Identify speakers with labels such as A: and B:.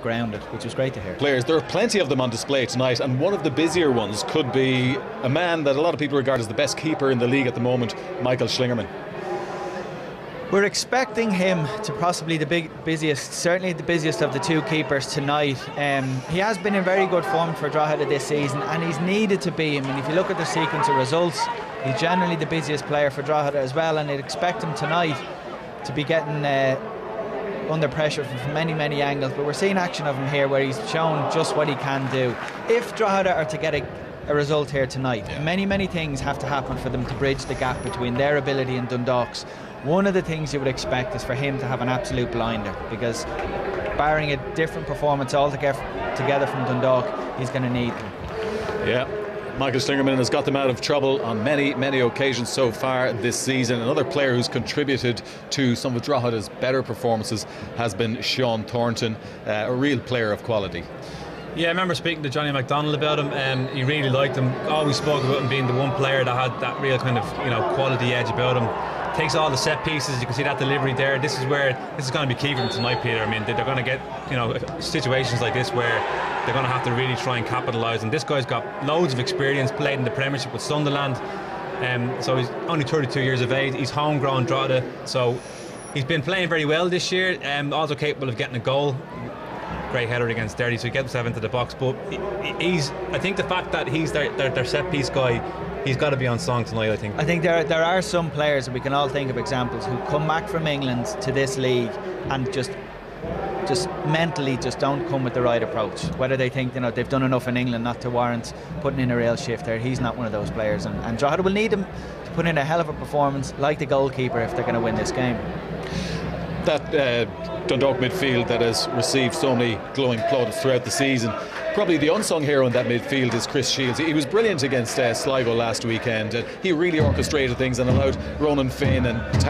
A: grounded, which was great to hear.
B: Players, there are plenty of them on display tonight, and one of the busier ones could be a man that a lot of people regard as the best keeper in the league at the moment, Michael Schlingermann.
A: We're expecting him to possibly the big busiest, certainly the busiest of the two keepers tonight. Um, he has been in very good form for Drogheda this season, and he's needed to be. I mean, if you look at the sequence of results, he's generally the busiest player for Drogheda as well, and I'd expect him tonight to be getting. Uh, under pressure from many, many angles, but we're seeing action of him here where he's shown just what he can do. If Drogheda are to get a, a result here tonight, yeah. many, many things have to happen for them to bridge the gap between their ability and Dundalk's. One of the things you would expect is for him to have an absolute blinder because, barring a different performance altogether together from Dundalk, he's going to need them.
B: Yeah, Michael Schlingermann has got them out of trouble on many, many occasions so far this season. Another player who's contributed to some of Drogheda's better performances has been Sean Thornton, uh, a real player of quality.
C: Yeah, I remember speaking to Johnny McDonald about him, and he really liked him. Always spoke about him being the one player that had that real kind of you know quality edge about him takes all the set pieces. You can see that delivery there. This is where this is going to be key for them tonight, Peter. I mean, they're going to get you know situations like this where they're going to have to really try and capitalise. And this guy's got loads of experience, played in the Premiership with Sunderland. Um, so he's only 32 years of age. He's homegrown Drogheda, so he's been playing very well this year. Um, also capable of getting a goal. Great header against Derry, so he gets himself into the box. But he's, I think the fact that he's their, their, their set piece guy he's got to be on song tonight. I think.
A: I think there there are some players, and we can all think of examples who come back from England to this league and just just mentally just don't come with the right approach. Whether they think you know they've done enough in England not to warrant putting in a real shift there, he's not one of those players, and, and Drogheda will need him to put in a hell of a performance like the goalkeeper if they're going to win this game.
B: That uh, Dundalk midfield that has received so many glowing plaudits throughout the season probably the unsung hero in that midfield is Chris Shields. He was brilliant against uh, Sligo last weekend. he really orchestrated things and allowed Ronan Finn and